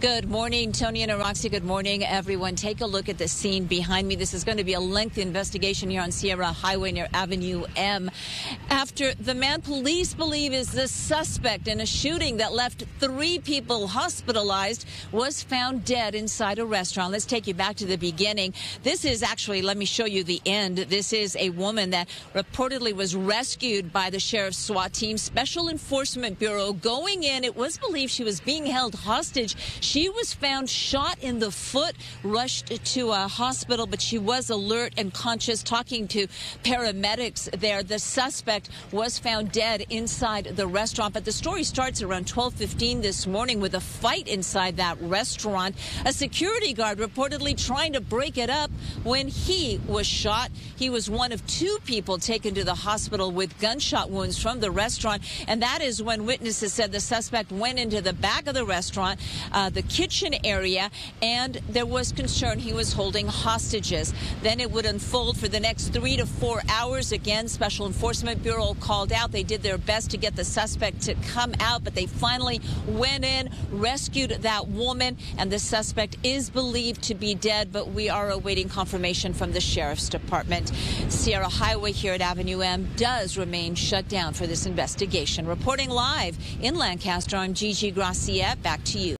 Good morning, Tony and Roxy. Good morning, everyone. Take a look at the scene behind me. This is going to be a lengthy investigation here on Sierra Highway near Avenue M. After the man police believe is the suspect in a shooting that left three people hospitalized was found dead inside a restaurant. Let's take you back to the beginning. This is actually, let me show you the end. This is a woman that reportedly was rescued by the sheriff's SWAT team, Special Enforcement Bureau. Going in, it was believed she was being held hostage. She was found shot in the foot, rushed to a hospital, but she was alert and conscious. Talking to paramedics there, the suspect was found dead inside the restaurant. But the story starts around 12:15 this morning with a fight inside that restaurant. A security guard reportedly trying to break it up when he was shot. He was one of two people taken to the hospital with gunshot wounds from the restaurant, and that is when witnesses said the suspect went into the back of the restaurant. Uh, the kitchen area, and there was concern he was holding hostages. Then it would unfold for the next three to four hours. Again, Special Enforcement Bureau called out. They did their best to get the suspect to come out, but they finally went in, rescued that woman, and the suspect is believed to be dead, but we are awaiting confirmation from the Sheriff's Department. Sierra Highway here at Avenue M does remain shut down for this investigation. Reporting live in Lancaster, I'm Gigi Graciette. Back to you.